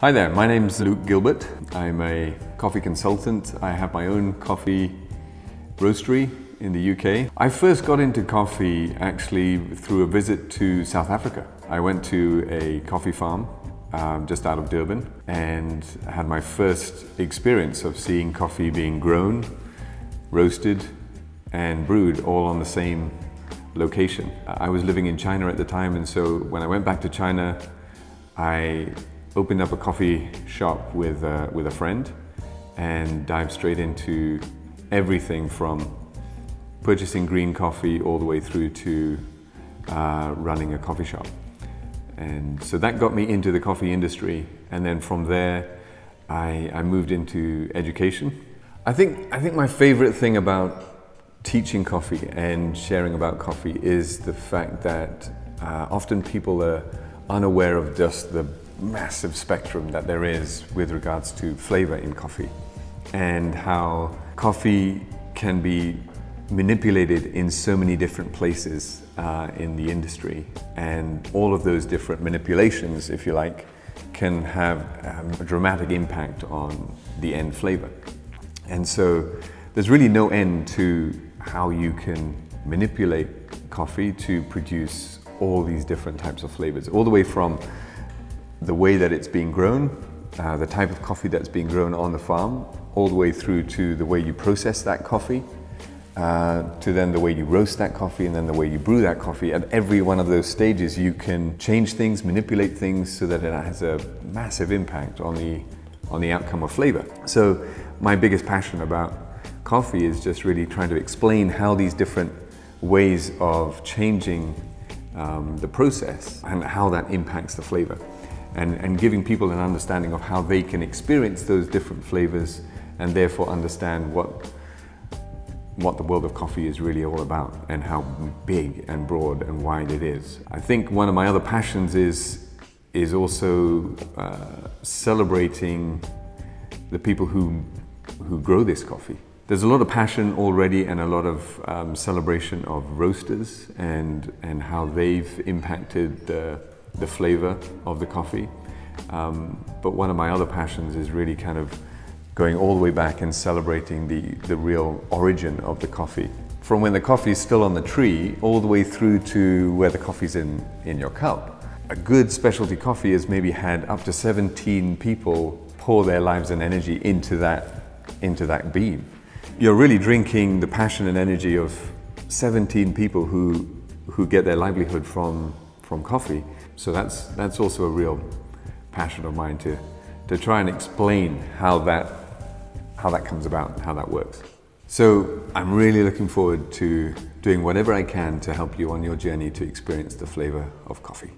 Hi there, my name's Luke Gilbert. I'm a coffee consultant. I have my own coffee roastery in the UK. I first got into coffee actually through a visit to South Africa. I went to a coffee farm um, just out of Durban and had my first experience of seeing coffee being grown, roasted, and brewed all on the same location. I was living in China at the time, and so when I went back to China, I opened up a coffee shop with, uh, with a friend and dived straight into everything from purchasing green coffee all the way through to uh, running a coffee shop. And so that got me into the coffee industry. And then from there, I, I moved into education. I think, I think my favorite thing about teaching coffee and sharing about coffee is the fact that uh, often people are unaware of just the massive spectrum that there is with regards to flavor in coffee and how coffee can be manipulated in so many different places uh, in the industry. And all of those different manipulations, if you like, can have um, a dramatic impact on the end flavor. And so there's really no end to how you can manipulate coffee to produce all these different types of flavors, all the way from the way that it's being grown, uh, the type of coffee that's being grown on the farm, all the way through to the way you process that coffee, uh, to then the way you roast that coffee and then the way you brew that coffee. At every one of those stages, you can change things, manipulate things so that it has a massive impact on the, on the outcome of flavor. So my biggest passion about coffee is just really trying to explain how these different ways of changing um, the process and how that impacts the flavor. And, and giving people an understanding of how they can experience those different flavors and therefore understand what what the world of coffee is really all about and how big and broad and wide it is. I think one of my other passions is is also uh, celebrating the people who who grow this coffee. There's a lot of passion already and a lot of um, celebration of roasters and and how they've impacted the the flavor of the coffee. Um, but one of my other passions is really kind of going all the way back and celebrating the, the real origin of the coffee. From when the coffee is still on the tree, all the way through to where the coffee's in, in your cup. A good specialty coffee has maybe had up to 17 people pour their lives and energy into that, into that bean. You're really drinking the passion and energy of 17 people who, who get their livelihood from, from coffee. So that's, that's also a real passion of mine to, to try and explain how that how that comes about, and how that works. So I'm really looking forward to doing whatever I can to help you on your journey to experience the flavor of coffee.